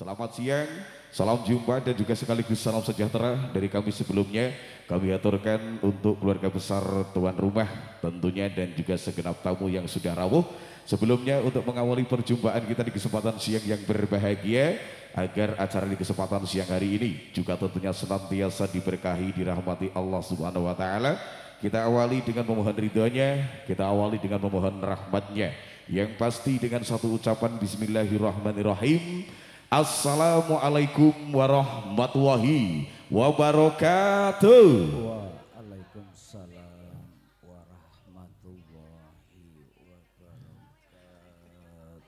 Selamat siang, salam jumpa dan juga sekaligus salam sejahtera dari kami sebelumnya. Kami aturkan untuk keluarga besar tuan rumah tentunya dan juga segenap tamu yang sudah rawuh. Sebelumnya untuk mengawali perjumpaan kita di kesempatan siang yang berbahagia agar acara di kesempatan siang hari ini juga tentunya senantiasa diberkahi dirahmati Allah Subhanahu wa taala. Kita awali dengan memohon ridhonya, kita awali dengan memohon rahmatnya. Yang pasti dengan satu ucapan Bismillahirrahmanirrahim. Assalamualaikum warahmatullahi wabarakatuh. Waalaikumsalam warahmatullahi wabarakatuh.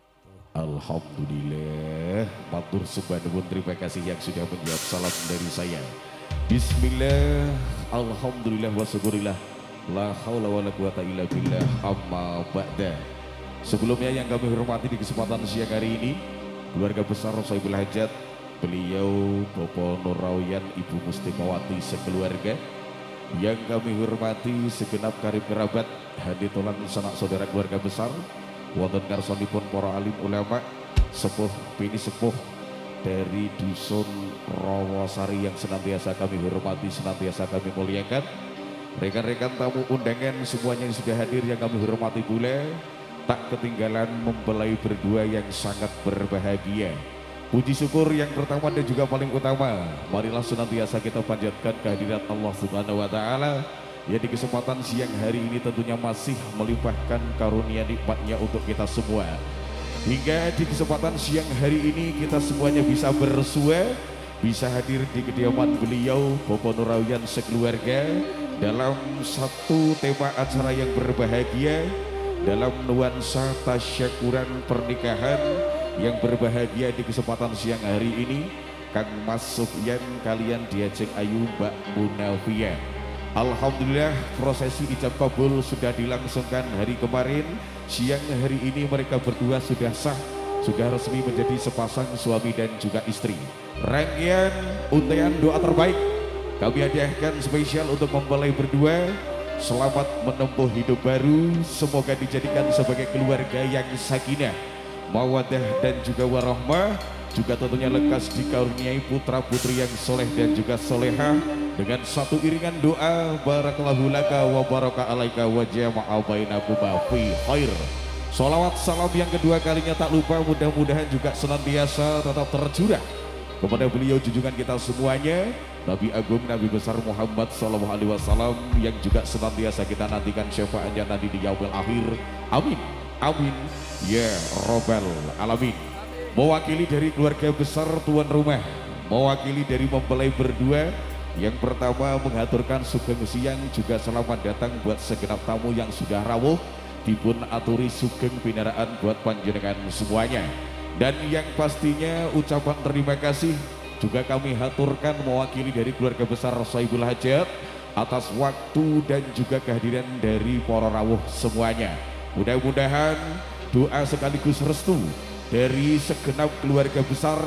Alhamdulillah, matur nuwun terima kasih yang sudah menjawab salam dari saya. Bismillah, alhamdulillah wa syukurillah. La haula wa la quwata illa billah amma ba'da. Sebelumnya yang kami hormati di kesempatan siang hari ini, keluarga besar Sohibul Hajat, beliau Bapak Nur Rawian, Ibu Mustimawati sekeluarga, yang kami hormati segenap karib kerabat, hadir tolan sanak saudara keluarga besar, wonten karsanipun para alim ulama, sepuh pini sepuh dari dusun Rawasari yang senantiasa kami hormati, senantiasa kami muliakan. Rekan-rekan tamu undangan semuanya yang sudah hadir yang kami hormati pula, tak ketinggalan mempelai berdua yang sangat berbahagia. Puji syukur yang pertama dan juga paling utama, marilah senantiasa kita panjatkan kehadirat Allah Subhanahu wa taala ya di kesempatan siang hari ini tentunya masih melimpahkan karunia nikmatnya untuk kita semua. Hingga di kesempatan siang hari ini kita semuanya bisa bersua, bisa hadir di kediaman beliau Bapak Nurawian sekeluarga dalam satu tema acara yang berbahagia dalam nuansa tasyakuran pernikahan yang berbahagia di kesempatan siang hari ini Kang Mas Sufyan kalian diajeng Ayu Mbak Munafia Alhamdulillah prosesi ijab kabul sudah dilangsungkan hari kemarin. Siang hari ini mereka berdua sudah sah sudah resmi menjadi sepasang suami dan juga istri. Rangkaian untayan doa terbaik kami hadiahkan spesial untuk mempelai berdua Selamat menempuh hidup baru. Semoga dijadikan sebagai keluarga yang sakinah Mawadah dan juga warahmah. Juga tentunya lekas dikaruniai putra putri yang soleh dan juga soleha Dengan satu iringan doa Barakallahu laka wa baraka alaika wa jama'a bainakuma fi khair. Salawat salam yang kedua kalinya tak lupa mudah-mudahan juga senantiasa tetap tercurah kepada beliau junjungan kita semuanya Nabi Agung Nabi besar Muhammad Sallallahu Alaihi Wasallam yang juga senantiasa kita nantikan syafaatnya nanti di yaumil akhir. Amin. Amin. Ya robbal alamin. Mewakili dari keluarga besar tuan rumah mewakili dari mempelai berdua yang pertama mengaturkan sugeng siang juga selamat datang buat segenap tamu yang sudah rawuh dipun aturi sugeng binaraan buat panjenengan semuanya dan yang pastinya ucapan terima kasih juga kami haturkan mewakili dari keluarga besar Soibul Hajat atas waktu dan juga kehadiran dari para rawuh semuanya. Mudah-mudahan doa sekaligus restu dari segenap keluarga besar,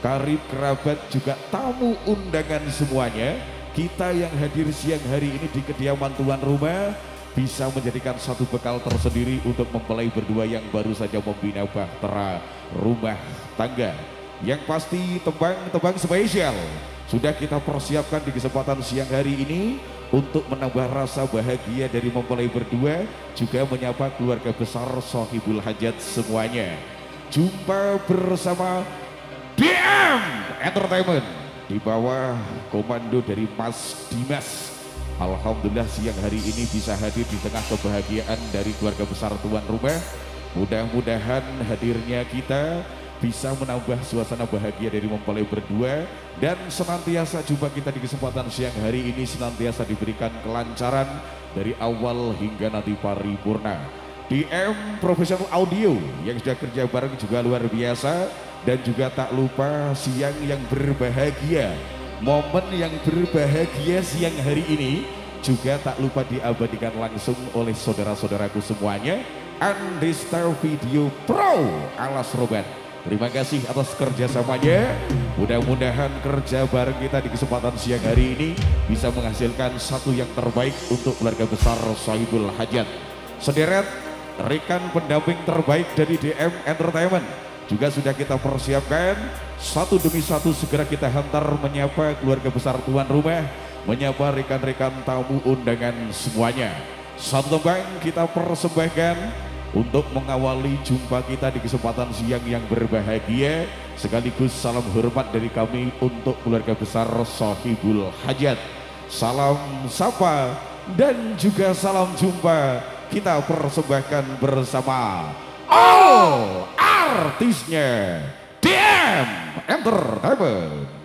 karib kerabat juga tamu undangan semuanya. Kita yang hadir siang hari ini di kediaman tuan rumah bisa menjadikan satu bekal tersendiri untuk mempelai berdua yang baru saja membina bahtera rumah tangga. Yang pasti tembang-tembang spesial sudah kita persiapkan di kesempatan siang hari ini untuk menambah rasa bahagia dari mempelai berdua juga menyapa keluarga besar Sohibul Hajat semuanya. Jumpa bersama DM Entertainment di bawah komando dari Mas Dimas Alhamdulillah siang hari ini bisa hadir di tengah kebahagiaan dari keluarga besar tuan rumah. Mudah-mudahan hadirnya kita bisa menambah suasana bahagia dari mempelai berdua dan senantiasa jumpa kita di kesempatan siang hari ini senantiasa diberikan kelancaran dari awal hingga nanti paripurna. DM Profesional Audio yang sudah kerja bareng juga luar biasa dan juga tak lupa siang yang berbahagia momen yang berbahagia siang hari ini juga tak lupa diabadikan langsung oleh saudara-saudaraku semuanya Andestar Video Pro alas Robert Terima kasih atas kerjasamanya. Mudah-mudahan kerja bareng kita di kesempatan siang hari ini bisa menghasilkan satu yang terbaik untuk keluarga besar Sohibul Hajat. Sederet rekan pendamping terbaik dari DM Entertainment juga sudah kita persiapkan satu demi satu segera kita hantar menyapa keluarga besar tuan rumah, menyapa rekan-rekan tamu undangan semuanya. Satu tembang kita persembahkan untuk mengawali jumpa kita di kesempatan siang yang berbahagia sekaligus salam hormat dari kami untuk keluarga besar Sohibul Hajat. Salam sapa dan juga salam jumpa kita persembahkan bersama all artisnya DM Entertainment.